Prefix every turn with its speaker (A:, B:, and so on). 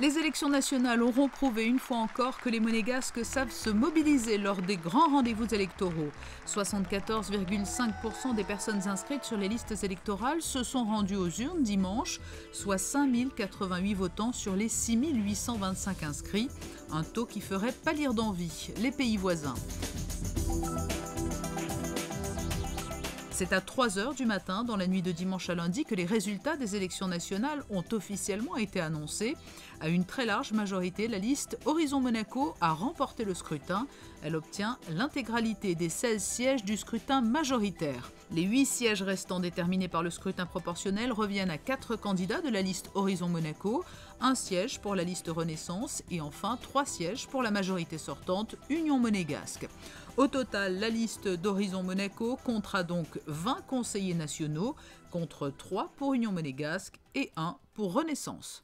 A: Les élections nationales auront prouvé une fois encore que les monégasques savent se mobiliser lors des grands rendez-vous électoraux. 74,5% des personnes inscrites sur les listes électorales se sont rendues aux urnes dimanche, soit 5088 votants sur les 6825 inscrits, un taux qui ferait pâlir d'envie les pays voisins. C'est à 3 h du matin, dans la nuit de dimanche à lundi, que les résultats des élections nationales ont officiellement été annoncés. À une très large majorité, la liste Horizon Monaco a remporté le scrutin. Elle obtient l'intégralité des 16 sièges du scrutin majoritaire. Les 8 sièges restants déterminés par le scrutin proportionnel reviennent à 4 candidats de la liste Horizon Monaco, un siège pour la liste Renaissance et enfin 3 sièges pour la majorité sortante Union monégasque. Au total, la liste d'Horizon Monaco comptera donc 20 conseillers nationaux contre 3 pour Union monégasque et 1 pour Renaissance.